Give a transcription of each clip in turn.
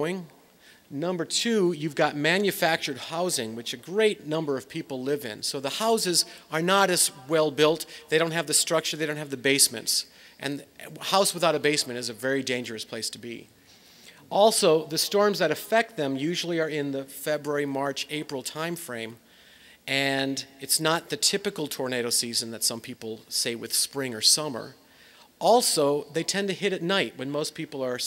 growing. Number two, you've got manufactured housing, which a great number of people live in. So the houses are not as well built. They don't have the structure, they don't have the basements. And a house without a basement is a very dangerous place to be. Also, the storms that affect them usually are in the February, March, April timeframe. And it's not the typical tornado season that some people say with spring or summer. Also, they tend to hit at night when most people are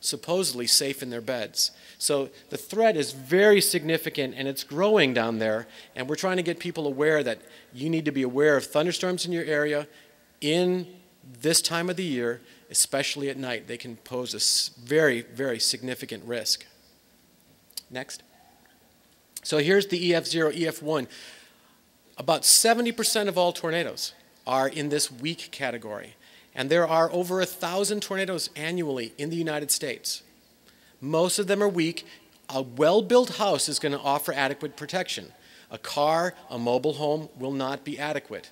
supposedly safe in their beds. So the threat is very significant and it's growing down there. And we're trying to get people aware that you need to be aware of thunderstorms in your area in this time of the year, especially at night. They can pose a very, very significant risk. Next. So here's the EF0, EF1. About 70% of all tornadoes are in this weak category. And there are over a thousand tornadoes annually in the United States. Most of them are weak. A well built house is going to offer adequate protection. A car, a mobile home will not be adequate.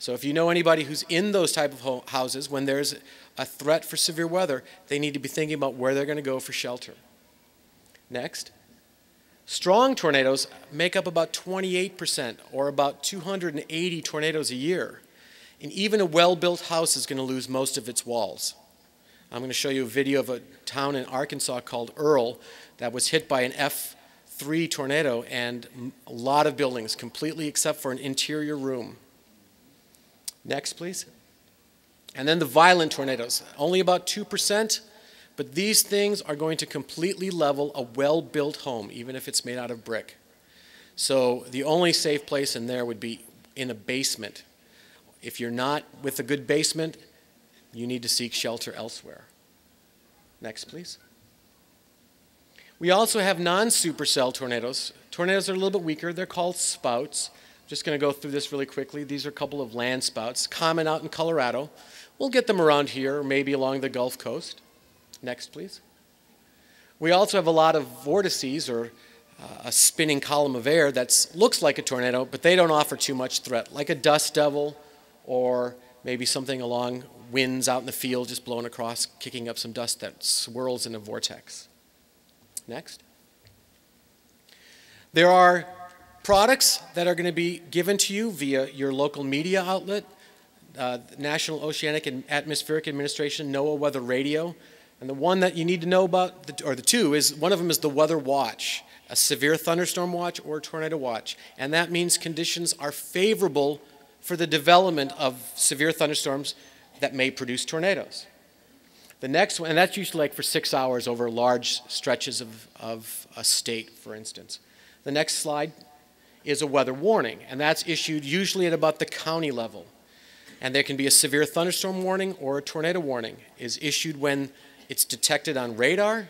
So if you know anybody who's in those type of houses, when there's a threat for severe weather, they need to be thinking about where they're going to go for shelter. Next. Strong tornadoes make up about 28%, or about 280 tornadoes a year. And even a well built house is going to lose most of its walls. I'm going to show you a video of a town in Arkansas called Earle that was hit by an F3 tornado, and a lot of buildings, completely except for an interior room. Next, please. And then the violent tornadoes, only about 2%, but these things are going to completely level a well built home, even if it's made out of brick. So the only safe place in there would be in a basement. If you're not with a good basement, you need to seek shelter elsewhere. Next, please. We also have non supercell tornadoes. Tornadoes are a little bit weaker. They're called spouts. I'm Just going to go through this really quickly. These are a couple of land spouts, common out in Colorado. We'll get them around here, maybe along the Gulf Coast. Next, please. We also have a lot of vortices, or uh, a spinning column of air that looks like a tornado, but they don't offer too much threat, like a dust devil, or maybe something along winds out in the field just blowing across, kicking up some dust that swirls in a vortex. Next. There are products that are going to be given to you via your local media outlet, uh, National Oceanic and Atmospheric Administration, NOAA Weather Radio. And the one that you need to know about, or the two, is one of them is the Weather Watch, a severe thunderstorm watch or tornado watch. And that means conditions are favorable for the development of severe thunderstorms that may produce tornadoes. The next one, and that's usually like for six hours over large stretches of, of a state, for instance. The next slide is a weather warning, and that's issued usually at about the county level. And there can be a severe thunderstorm warning or a tornado warning is issued when it's detected on radar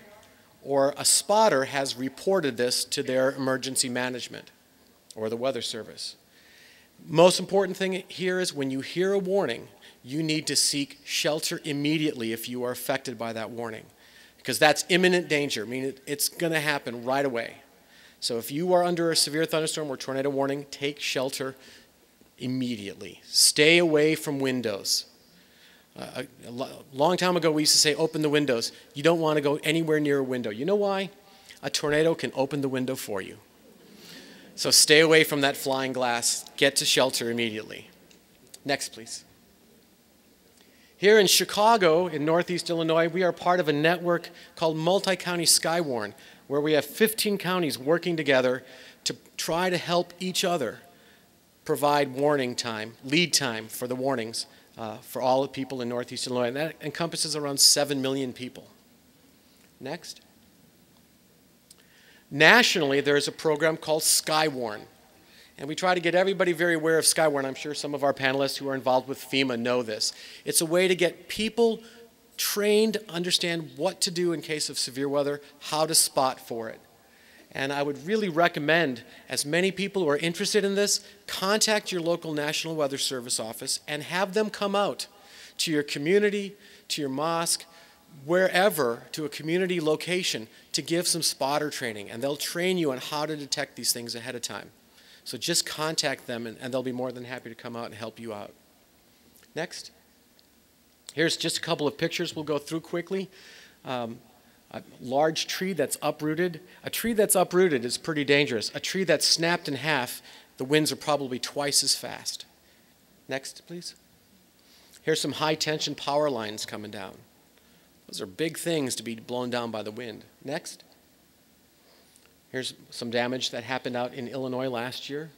or a spotter has reported this to their emergency management or the weather service. Most important thing here is when you hear a warning, you need to seek shelter immediately if you are affected by that warning because that's imminent danger. I mean, it's going to happen right away. So if you are under a severe thunderstorm or tornado warning, take shelter immediately. Stay away from windows. Uh, a, a long time ago, we used to say, open the windows. You don't want to go anywhere near a window. You know why? A tornado can open the window for you. So stay away from that flying glass. Get to shelter immediately. Next, please. Here in Chicago, in Northeast Illinois, we are part of a network called Multi County Skywarn, where we have 15 counties working together to try to help each other provide warning time, lead time for the warnings uh, for all the people in Northeast Illinois. And that encompasses around 7 million people. Next. Nationally, there is a program called Skywarn. And we try to get everybody very aware of Skywarn. I'm sure some of our panelists who are involved with FEMA know this. It's a way to get people trained to understand what to do in case of severe weather, how to spot for it. And I would really recommend, as many people who are interested in this, contact your local National Weather Service office and have them come out to your community, to your mosque, wherever, to a community location to give some spotter training. And they'll train you on how to detect these things ahead of time. So just contact them and, and they'll be more than happy to come out and help you out. Next. Here's just a couple of pictures we'll go through quickly. Um, A large tree that's uprooted. A tree that's uprooted is pretty dangerous. A tree that's snapped in half, the winds are probably twice as fast. Next, please. Here's some high tension power lines coming down. Those are big things to be blown down by the wind. Next. Here's some damage that happened out in Illinois last year.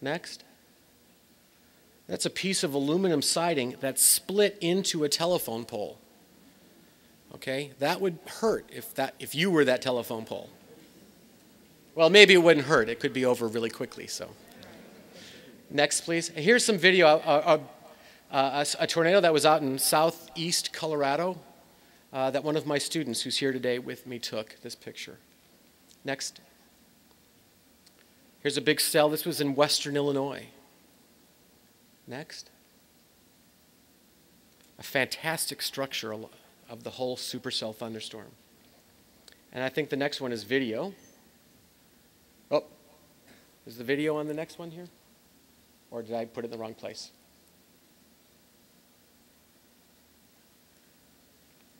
Next. That's a piece of aluminum siding that split into a telephone pole. Okay? That would hurt if, that, if you were that telephone pole. Well, maybe it wouldn't hurt. It could be over really quickly, so. Next, please. Here's some video. A, a, tornado that was out in southeast Colorado uh, that one of my students who's here today with me took this picture. Next. Here's a big cell. This was in western Illinois. Next. A fantastic structure of the whole supercell thunderstorm. And I think the next one is video. Oh, is the video on the next one here? Or did I put it in the wrong place?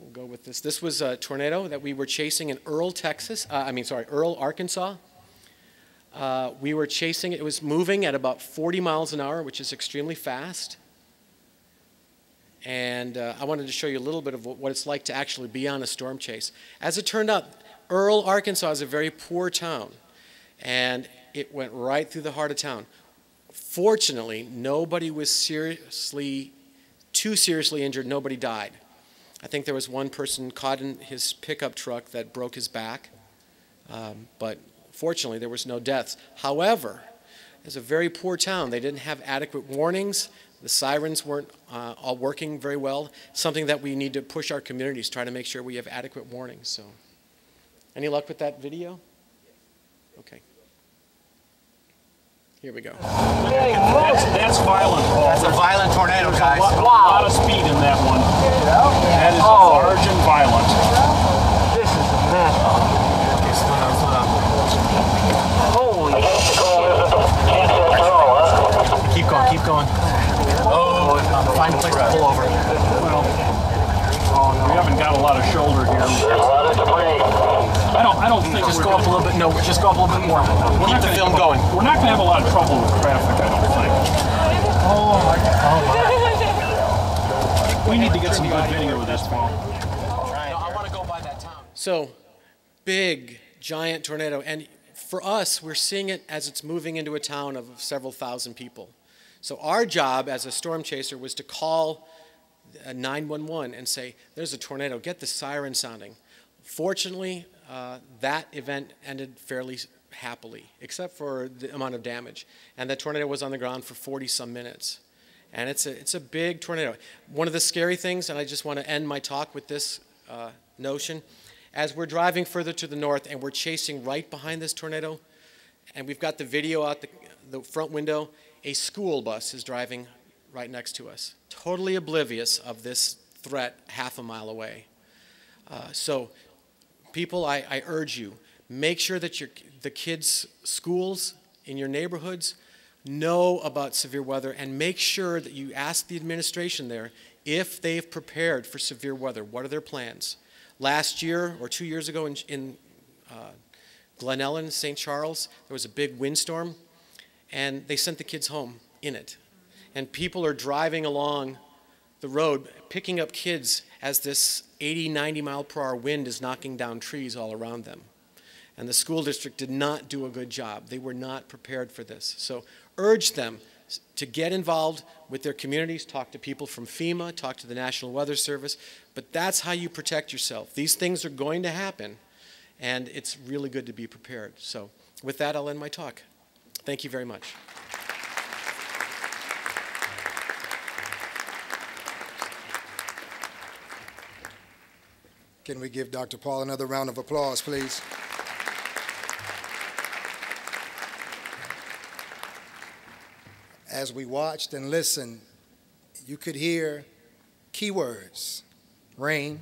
We'll go with this. This was a tornado that we were chasing in Earl, Texas. Uh, I mean, sorry, Earle, Arkansas. Uh, we were chasing it. It was moving at about 40 miles an hour, which is extremely fast. And uh, I wanted to show you a little bit of what it's like to actually be on a storm chase. As it turned out, Earle, Arkansas is a very poor town. And it went right through the heart of town. Fortunately, nobody was seriously, too seriously injured. Nobody died. I think there was one person caught in his pickup truck that broke his back. Um, but Fortunately, there was no deaths. However, it's a very poor town. They didn't have adequate warnings. The sirens weren't uh, all working very well. Something that we need to push our communities, try to make sure we have adequate warnings. So, any luck with that video? Okay. Here we go. That's, that's violent, That's a violent tornado, guys. A lot, a lot of speed in that one. That is Oh. large and violent. This is a mess. Okay, slow down, slow down. Holy Keep going, keep going. Oh, find a place to pull over. Well, we haven't got a lot of shoulder here. I don't, I don't think Just we're go up a little bit. No, just go up a little bit more. we're Keep not the gonna film have a- going. We're not gonna have a lot of trouble with traffic, I don't think. Oh my Oh my. We need to get some good video of this, Paul. I want to go by that town. So, big, giant tornado. And for us, we're seeing it as it's moving into a town of several thousand people. So, our job as a storm chaser was to call uh, 911 and say, There's a tornado, get the siren sounding. Fortunately, uh, that event ended fairly happily, except for the amount of damage. And the tornado was on the ground for 40 some minutes. And it's a, it's a big tornado. One of the scary things, and I just want to end my talk with this uh, notion, as we're driving further to the north and we're chasing right behind this tornado, and we've got the video out the, the front window, a school bus is driving right next to us, totally oblivious of this threat half a mile away. Uh, so, people, I, I urge you, make sure that your, the kids' schools in your neighborhoods know about severe weather and make sure that you ask the administration there if they've prepared for severe weather. What are their plans? Last year or two years ago in, in uh, Glen Ellyn, St. Charles, there was a big windstorm and they sent the kids home in it. And people are driving along the road picking up kids as this 80, 90 mile per hour wind is knocking down trees all around them. And the school district did not do a good job. They were not prepared for this. So urge them to get involved with their communities, talk to people from FEMA, talk to the National Weather Service. But that's how you protect yourself. These things are going to happen, and it's really good to be prepared. So with that, I'll end my talk. Thank you very much. Can we give Dr. Paul another round of applause, please? As we watched and listened, you could hear keywords rain,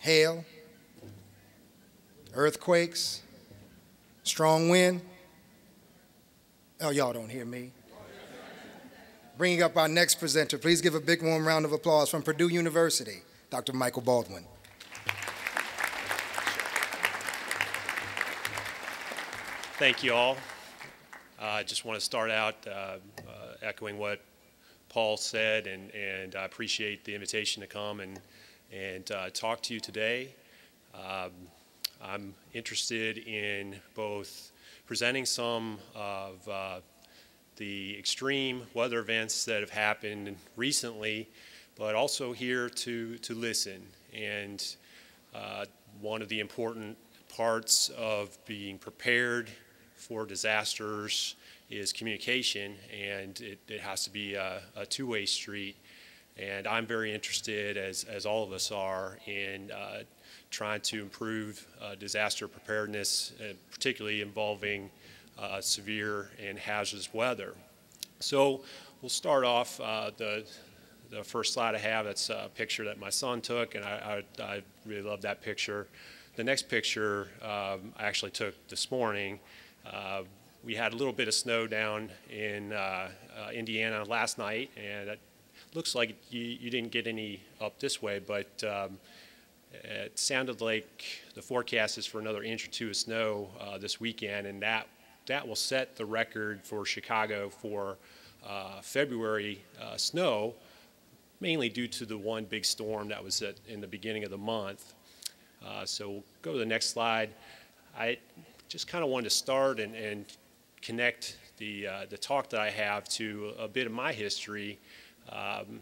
hail, earthquakes, strong wind. Oh, y'all don't hear me. Bringing up our next presenter, please give a big warm round of applause from Purdue University, Dr. Michael Baldwin. Thank you all. Uh, I uh, just want to start out uh, uh, echoing what Paul said, and, and I appreciate the invitation to come and, and uh, talk to you today. Um, I'm interested in both presenting some of uh, the extreme weather events that have happened recently, but also here to, to listen. And uh, one of the important parts of being prepared for disasters is communication, and it, it has to be a, a two-way street. And I'm very interested, as, as all of us are, in uh, trying to improve uh, disaster preparedness, uh, particularly involving uh, severe and hazardous weather. So we'll start off uh, the the first slide I have, that's a picture that my son took, and I, I, I really love that picture. The next picture um, I actually took this morning. Uh, we had a little bit of snow down in uh, uh, Indiana last night, and it looks like you, you, didn't get any up this way, but um, it sounded like the forecast is for another inch or two of snow uh, this weekend, and that that will set the record for Chicago for uh, February uh, snow, mainly due to the one big storm that was at, in the beginning of the month. Uh, so we'll go to the next slide. I just kind of wanted to start and, and connect the, uh, the talk that I have to a bit of my history, um,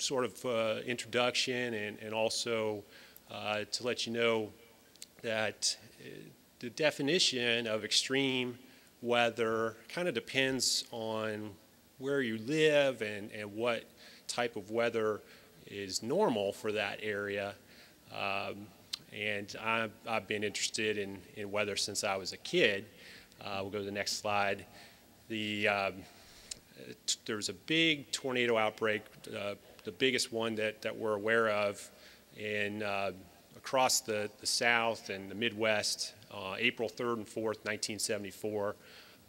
sort of uh, introduction and, and also uh, to let you know that the definition of extreme weather kind of depends on where you live and, and what type of weather is normal for that area. Um, and I've, I've, been interested in, in weather since I was a kid. Uh, we'll go to the next slide. The, um, there was a big tornado outbreak, uh, the biggest one that, that we're aware of in, uh, across the, the South and the Midwest, uh, April 3rd and 4th, 1974.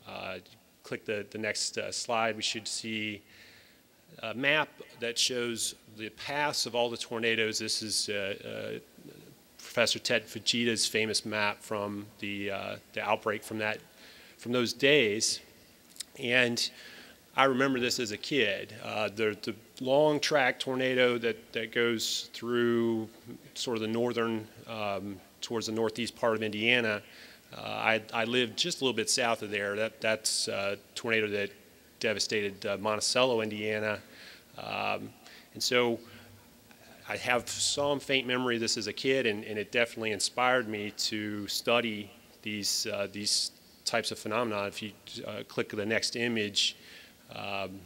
Uh, click the, the next uh, slide, we should see a map that shows the paths of all the tornadoes. This is uh, Professor Ted Fujita's famous map from the, the outbreak from, that, from those days. And I remember this as a kid. Uh, the, the long track tornado that, that goes through sort of the northern, um, towards the northeast part of Indiana. Uh, I, I lived just a little bit south of there. That, that's a tornado that devastated uh, Monticello, Indiana. Um, and so I have some faint memory of this as a kid, and, and it definitely inspired me to study these, uh, these types of phenomena. If you uh, click the next image, um,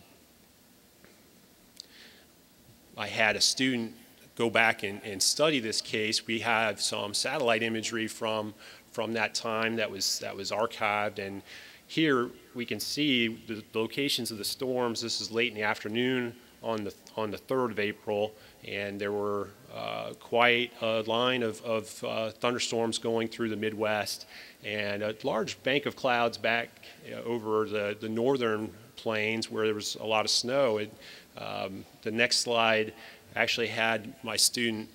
I had a student go back and, and, study this case. We have some satellite imagery from, from that time that was, that was archived, and here we can see the locations of the storms. This is late in the afternoon on the, on the 3rd of April, and there were uh, quite a line of, of uh, thunderstorms going through the Midwest, and a large bank of clouds back uh, over the, the northern plains where there was a lot of snow. It, um, the next slide actually had my student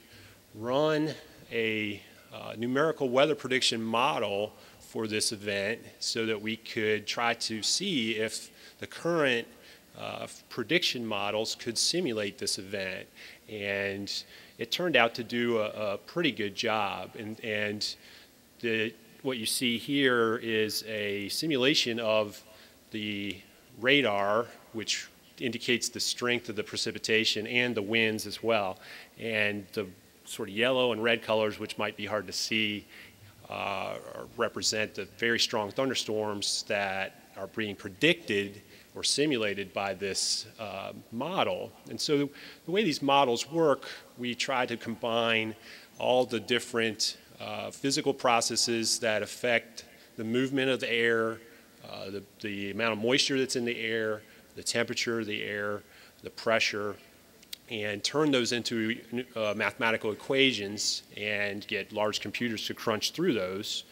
run a uh, numerical weather prediction model for this event so that we could try to see if the current uh, prediction models could simulate this event. And it turned out to do a, a pretty good job. And, and the, what you see here is a simulation of the radar, which indicates the strength of the precipitation and the winds as well. And the sort of yellow and red colors, which might be hard to see, uh, represent the very strong thunderstorms that are being predicted or simulated by this uh, model. And so the way these models work, we try to combine all the different uh, physical processes that affect the movement of the air, uh, the, the amount of moisture that's in the air, the temperature of the air, the pressure, and turn those into uh, mathematical equations and get large computers to crunch through those.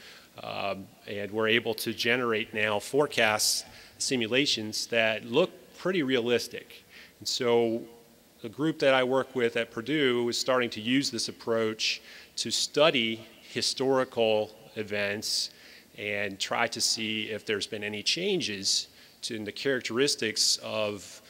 Um, and we're able to generate now forecasts, simulations that look pretty realistic. And so the group that I work with at Purdue is starting to use this approach to study historical events and try to see if there's been any changes to in the characteristics of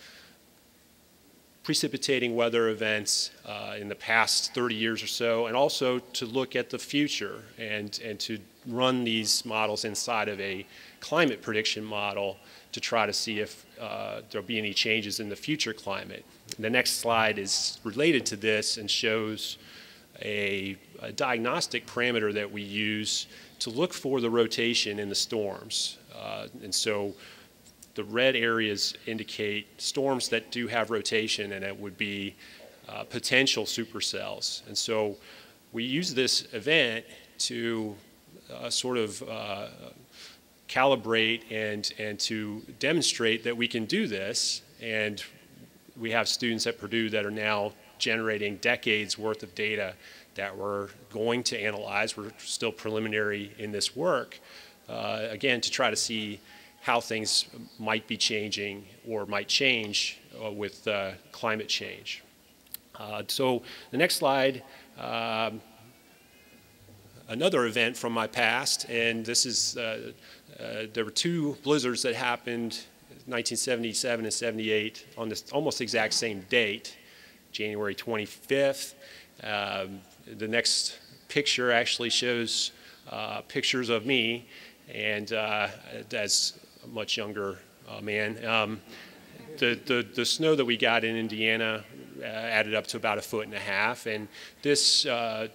precipitating weather events uh, in the past 30 years or so, and also to look at the future and, and to run these models inside of a climate prediction model to try to see if uh, there'll be any changes in the future climate. The next slide is related to this and shows a, a diagnostic parameter that we use to look for the rotation in the storms. Uh, and so the red areas indicate storms that do have rotation and it would be uh, potential supercells. And so we use this event to sort of uh, calibrate and, and to demonstrate that we can do this. And we have students at Purdue that are now generating decades worth of data that we're going to analyze. We're still preliminary in this work, uh, again, to try to see how things might be changing or might change uh, with uh, climate change. Uh, so the next slide, um, another event from my past, and this is, uh, uh, there were two blizzards that happened 1977 and 78 on this almost exact same date, January 25th. Um, the next picture actually shows uh, pictures of me and uh, as a much younger uh, man. Um, the, the, the snow that we got in Indiana uh, added up to about a foot and a half, and this uh,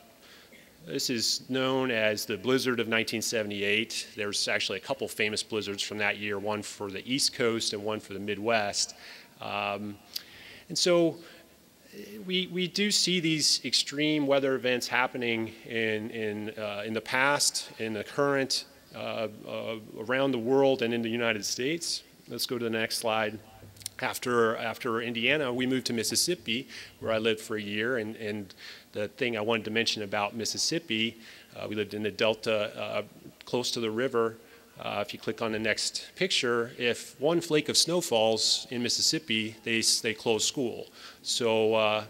this is known as the blizzard of 1978. There's actually a couple famous blizzards from that year, one for the East Coast and one for the Midwest. Um, and so we, we do see these extreme weather events happening in, in, uh, in the past, in the current, uh, uh, around the world and in the United States. Let's go to the next slide. After, after Indiana, we moved to Mississippi, where I lived for a year, and, and the thing I wanted to mention about Mississippi, uh, we lived in the delta uh, close to the river. Uh, if you click on the next picture, if one flake of snow falls in Mississippi, they, they close school. So uh,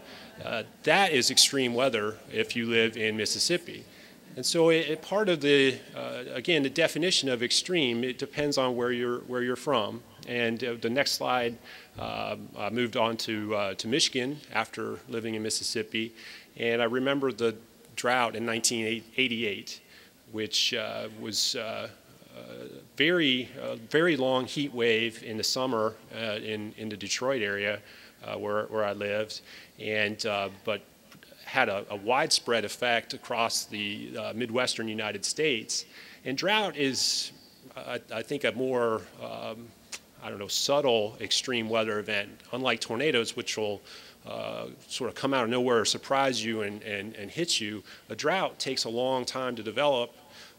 uh, that is extreme weather if you live in Mississippi. And so it, it part of the, uh, again, the definition of extreme, it depends on where you're, where you're from. And the next slide, um, I moved on to, to Michigan after living in Mississippi. And I remember the drought in 1988, which uh, was uh, very, uh, very long heat wave in the summer uh, in, in the Detroit area uh, where, where I lived, and, uh, but had a, a, widespread effect across the Midwestern United States. And drought is, I, I think, a more um, I don't know, subtle extreme weather event, unlike tornadoes, which will uh, sort of come out of nowhere, surprise you, and, and, and hit you. A drought takes a long time to develop,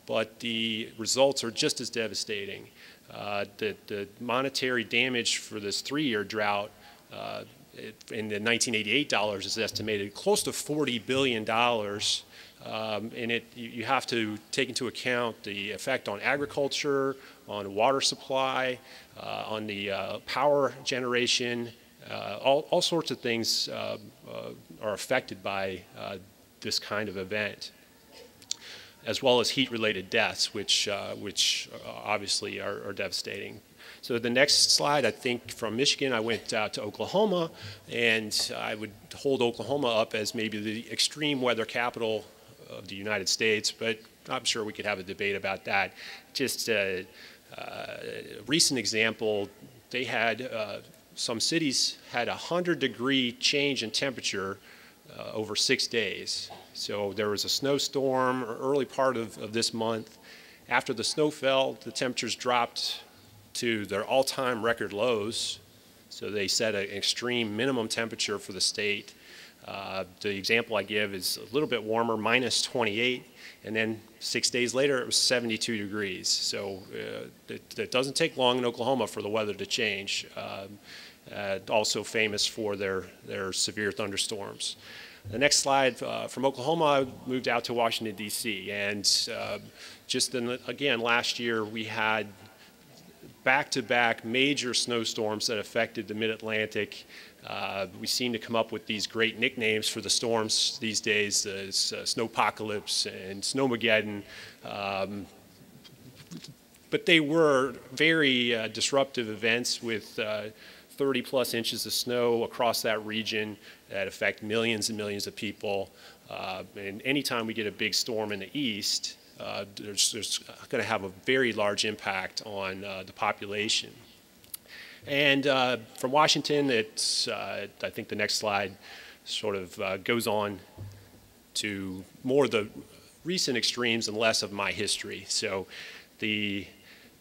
but the results are just as devastating. Uh, the, the, monetary damage for this three-year drought uh, it, in the 1988 dollars is estimated close to 40 billion dollars, um, and it you, have to take into account the effect on agriculture, on water supply, uh, on the uh, power generation, uh, all, all sorts of things uh, uh, are affected by this kind of event, as well as heat-related deaths, which, which obviously are, are devastating. So the next slide, I think from Michigan, I went uh, to Oklahoma, and I would hold Oklahoma up as maybe the extreme weather capital of the United States, but I'm sure we could have a debate about that. Just a, a recent example, they had uh, some cities had a 100 degree change in temperature uh, over six days. So there was a snowstorm early part of, of this month. After the snow fell, the temperatures dropped to their all-time record lows. So they set an extreme minimum temperature for the state. Uh, the example I give is a little bit warmer, minus 28, and then six days later it was 72 degrees. So uh, it, it, doesn't take long in Oklahoma for the weather to change. Um, uh, also famous for their, their severe thunderstorms. The next slide uh, from Oklahoma, I moved out to Washington, D.C. And uh, just in, again, last year we had back-to-back -back major snowstorms that affected the mid-Atlantic. Uh, we seem to come up with these great nicknames for the storms these days, uh, snowpocalypse and snowmageddon. Um, but they were very uh, disruptive events with uh, 30 plus inches of snow across that region that affect millions and millions of people. Uh, and anytime we get a big storm in the east, uh, there's, there's going to have a very large impact on the population. And uh, from Washington, it's, I think the next slide sort of goes on to more of the recent extremes and less of my history. So the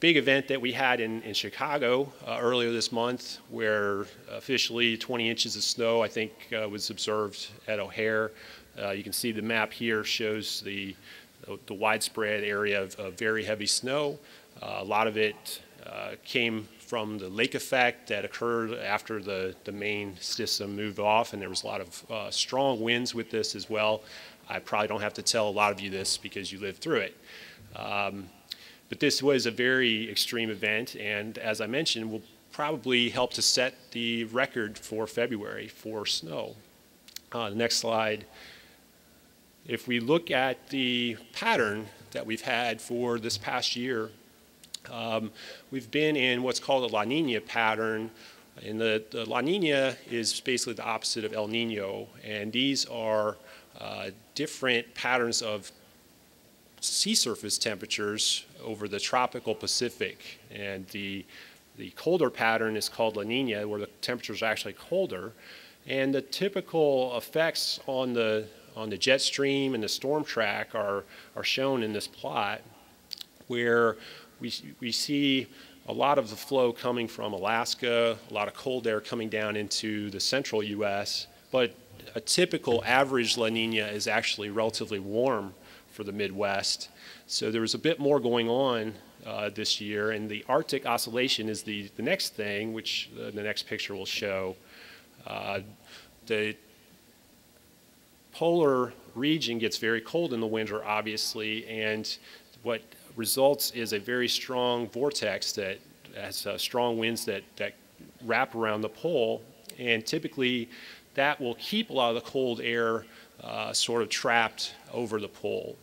big event that we had in, in Chicago uh, earlier this month, where officially 20 inches of snow, I think, uh, was observed at O'Hare. Uh, you can see the map here shows the, the widespread area of, of very heavy snow. Uh, a lot of it uh, came from the lake effect that occurred after the, the main system moved off, and there was a lot of uh, strong winds with this as well. I probably don't have to tell a lot of you this because you lived through it. Um, but this was a very extreme event, and as I mentioned, will probably help to set the record for February for snow. Uh, the next slide. If we look at the pattern that we've had for this past year, um, we've been in what's called a La Nina pattern. And the, the, La Nina is basically the opposite of El Nino, and these are uh, different patterns of sea surface temperatures over the tropical Pacific. And the, the colder pattern is called La Nina, where the temperatures are actually colder. And the typical effects on the, on the jet stream and the storm track are, are shown in this plot, where we, we see a lot of the flow coming from Alaska, a lot of cold air coming down into the central U.S., but a typical average La Nina is actually relatively warm for the Midwest. So there was a bit more going on uh, this year, and the Arctic Oscillation is the, the next thing, which uh, the next picture will show. Uh, the polar region gets very cold in the winter, obviously, and what results is a very strong vortex that has uh, strong winds that, that wrap around the pole, and typically that will keep a lot of the cold air uh, sort of trapped over the pole.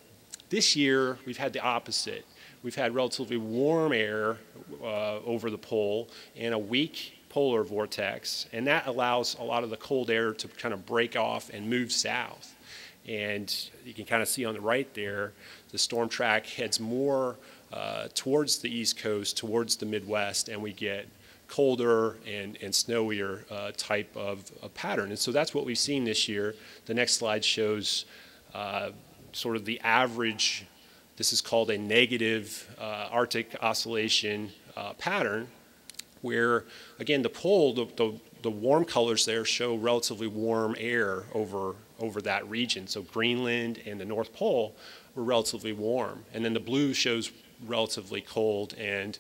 This year, we've had the opposite. We've had relatively warm air uh, over the pole and a weak polar vortex, and that allows a lot of the cold air to kind of break off and move south. And you can kind of see on the right there, the storm track heads more uh, towards the east coast, towards the Midwest, and we get colder and, and snowier uh, type of, of, pattern. And so that's what we've seen this year. The next slide shows uh, sort of the average, this is called a negative uh, Arctic oscillation uh, pattern, where again the pole, the, the, the warm colors there show relatively warm air over, over that region. So Greenland and the North Pole were relatively warm. And then the blue shows relatively cold and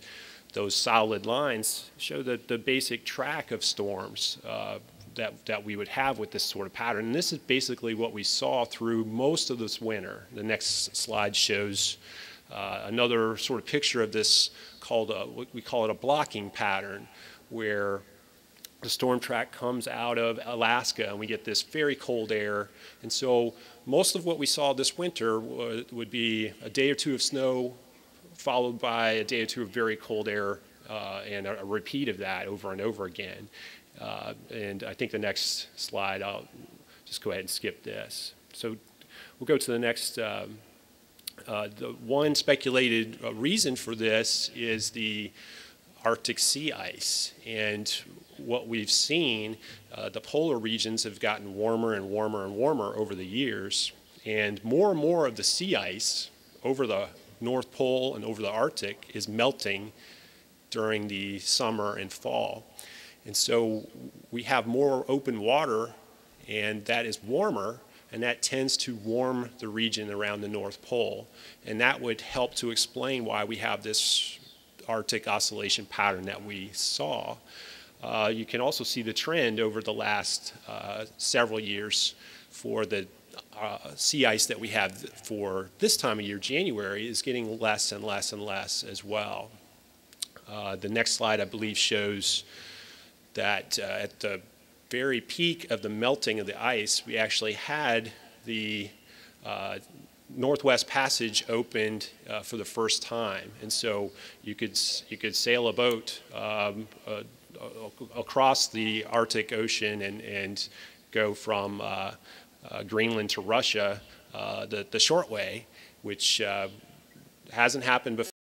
those solid lines show the, the basic track of storms uh, that, that we would have with this sort of pattern. And this is basically what we saw through most of this winter. The next slide shows uh, another sort of picture of this called a, we call it a blocking pattern, where the storm track comes out of Alaska and we get this very cold air. And so most of what we saw this winter would be a day or two of snow followed by a day or two of very cold air uh, and a, a, repeat of that over and over again. Uh, and I think the next slide, I'll just go ahead and skip this. So we'll go to the next. Um, uh, the one speculated uh, reason for this is the Arctic sea ice. And what we've seen, uh, the polar regions have gotten warmer and warmer and warmer over the years. And more and more of the sea ice over the North Pole and over the Arctic is melting during the summer and fall. And so we have more open water, and that is warmer, and that tends to warm the region around the North Pole. And that would help to explain why we have this Arctic oscillation pattern that we saw. Uh, you can also see the trend over the last uh, several years for the uh, sea ice that we have for this time of year, January, is getting less and less and less as well. Uh, the next slide, I believe, shows that uh, at the very peak of the melting of the ice, we actually had the uh, Northwest Passage opened uh, for the first time, and so you could you could sail a boat um, uh, across the Arctic Ocean and and go from uh, uh, Greenland to Russia uh, the the short way, which hasn't happened before.